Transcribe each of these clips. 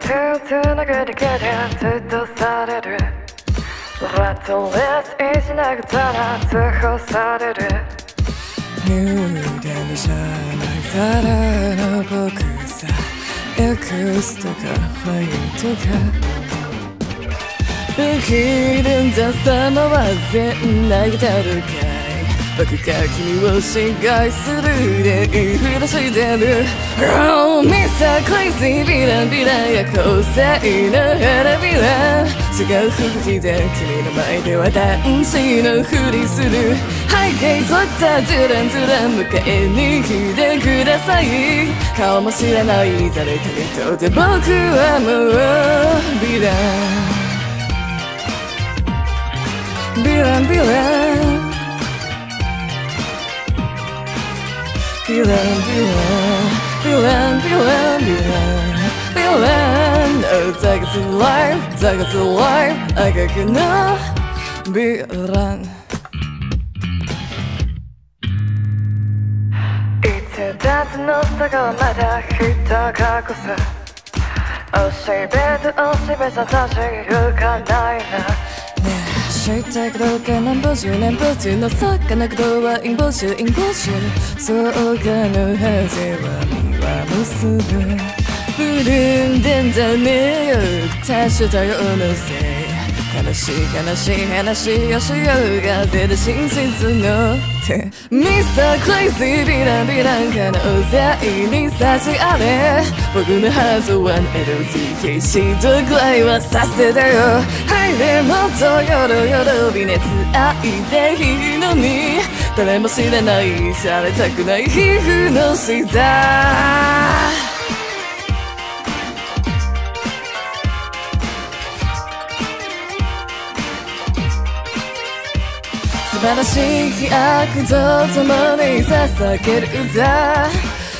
手つなぐだけでずっとされる。ラットレスいしなくたら通報される。無駄にじゃないただの僕さエクスとかファイトか。生きるんだ様は全なぎたるかい僕が君を侵害するで言いふらしてる。Oh Mr. Crazy ヴィランヴィラ夜行性の花びら違う服着て君の前では男子のふりする。背景そったズランズラン迎えに来てください。顔も知らない誰かにとって僕はもうヴィランヴィラン。ヴィラン Bilang, bilang, bilang, bilang, bilang, bilang Oh, take it to life, take it to life Agak kena bilang いつだってのがまだ人がこそおしべとおしべさ確かないな知ったかどうか何歩中何歩中の魚かどうは陰謀集陰謀集そうかのはずは身は結ぶ潤んでんじゃねえよ多種多様のせい悲しい悲しい話をしようがぜで真実の手 Mr. Crazy ヴィランヴィラン可能性に差しあれ僕の発音 LTK しどくらいはさせてよ。はいでもっとよろよろ微熱愛でいいのに誰も知らないされたくない皮膚のシザ素晴らしい飛躍と共に捧げる歌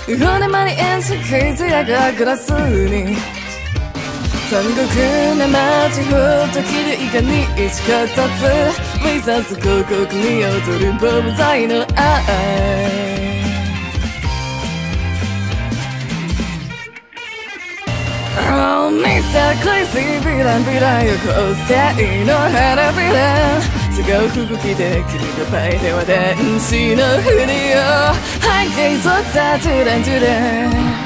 骨間に演じクイズやがグラスに。三国の街ほどきれいがに一か立つ。ウィザーズ広告に踊るボブザイの愛 Oh, Mr. Crazy ヴィランヴィランよ構成の花びら違う服着て君の前では男子のふりを。背景そったトゥラントゥラン。